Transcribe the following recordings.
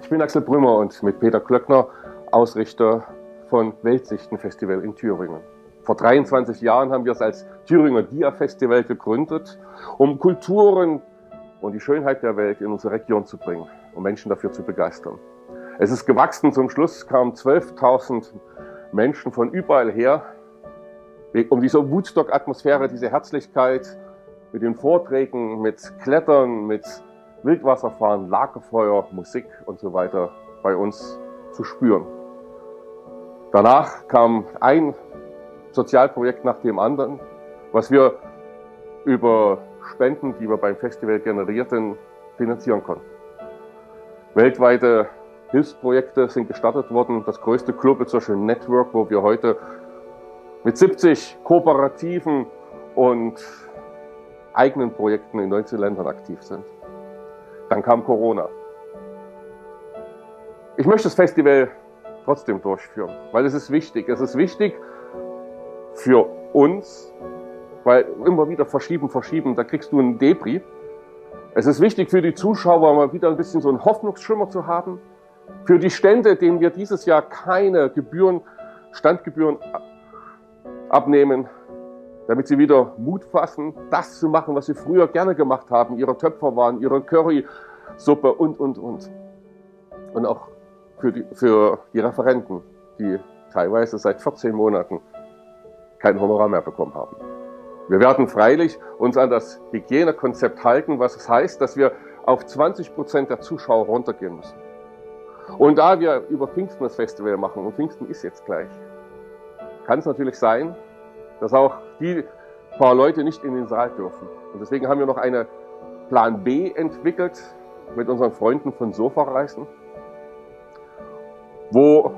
Ich bin Axel Brümmer und mit Peter Klöckner Ausrichter von Weltsichten Festival in Thüringen. Vor 23 Jahren haben wir es als Thüringer Dia Festival gegründet, um Kulturen und die Schönheit der Welt in unsere Region zu bringen, um Menschen dafür zu begeistern. Es ist gewachsen, zum Schluss kamen 12.000 Menschen von überall her, um diese Woodstock-Atmosphäre, diese Herzlichkeit mit den Vorträgen, mit Klettern, mit Wildwasserfahren, Lagerfeuer, Musik und so weiter bei uns zu spüren. Danach kam ein Sozialprojekt nach dem anderen, was wir über Spenden, die wir beim Festival generierten, finanzieren konnten. Weltweite Hilfsprojekte sind gestartet worden. Das größte Global Social Network, wo wir heute mit 70 kooperativen und eigenen Projekten in 19 Ländern aktiv sind. Dann kam Corona. Ich möchte das Festival trotzdem durchführen, weil es ist wichtig. Es ist wichtig für uns, weil immer wieder verschieben, verschieben, da kriegst du einen Debris. Es ist wichtig für die Zuschauer, mal wieder ein bisschen so einen Hoffnungsschimmer zu haben. Für die Stände, denen wir dieses Jahr keine Gebühren, Standgebühren abnehmen, damit sie wieder Mut fassen, das zu machen, was sie früher gerne gemacht haben, ihre Töpfer waren, ihre Currysuppe und, und, und. Und auch für die, für die Referenten, die teilweise seit 14 Monaten kein Honorar mehr bekommen haben. Wir werden freilich uns an das Hygienekonzept halten, was es heißt, dass wir auf 20 Prozent der Zuschauer runtergehen müssen. Und da wir über Pfingsten das Festival machen, und Pfingsten ist jetzt gleich, kann es natürlich sein, dass auch die paar Leute nicht in den Saal dürfen. Und deswegen haben wir noch eine Plan B entwickelt mit unseren Freunden von Sofareisen, wo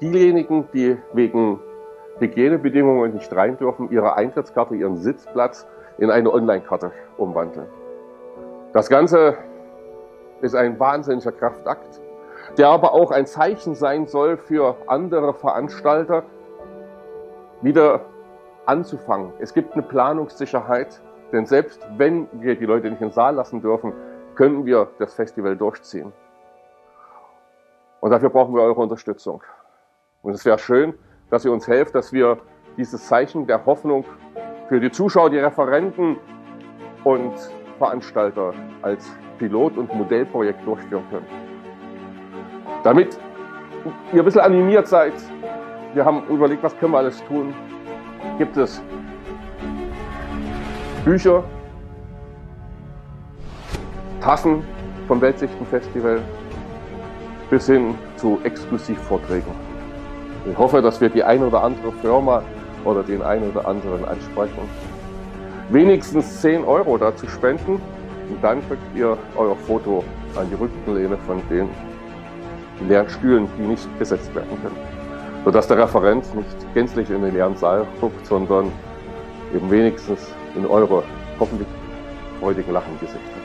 diejenigen, die wegen Hygienebedingungen nicht rein dürfen, ihre Eintrittskarte, ihren Sitzplatz in eine Online-Karte umwandeln. Das Ganze ist ein wahnsinniger Kraftakt, der aber auch ein Zeichen sein soll für andere Veranstalter, wieder anzufangen. Es gibt eine Planungssicherheit, denn selbst wenn wir die Leute nicht in den Saal lassen dürfen, können wir das Festival durchziehen. Und dafür brauchen wir eure Unterstützung. Und es wäre schön, dass ihr uns helft, dass wir dieses Zeichen der Hoffnung für die Zuschauer, die Referenten und Veranstalter als Pilot- und Modellprojekt durchführen können. Damit ihr ein bisschen animiert seid, wir haben überlegt, was können wir alles tun, gibt es Bücher, Tassen vom Weltsichtenfestival bis hin zu Exklusivvorträgen. Ich hoffe, dass wir die eine oder andere Firma oder den einen oder anderen ansprechen. Wenigstens 10 Euro dazu spenden und dann kriegt ihr euer Foto an die Rückenlehne von den leeren Stühlen, die nicht besetzt werden können. Sodass der Referent nicht gänzlich in den leeren Saal guckt, sondern eben wenigstens in eure hoffentlich freudigen Lachengesichter.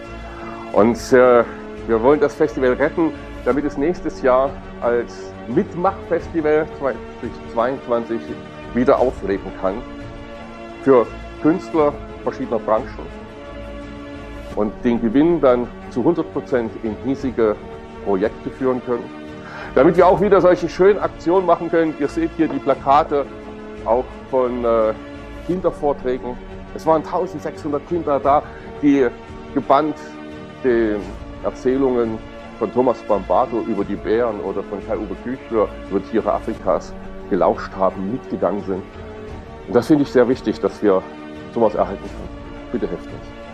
Und äh, wir wollen das Festival retten, damit es nächstes Jahr als Mitmachfestival 2022 wieder aufleben kann für Künstler verschiedener Branchen und den Gewinn dann zu 100 Prozent in hiesige Projekte führen können. Damit wir auch wieder solche schönen Aktionen machen können. Ihr seht hier die Plakate auch von äh, Kindervorträgen. Es waren 1600 Kinder da, die gebannt den Erzählungen von Thomas Bambato über die Bären oder von Kai-Uwe Küchler über Tiere Afrikas gelauscht haben, mitgegangen sind. Und das finde ich sehr wichtig, dass wir sowas erhalten können. Bitte helft uns.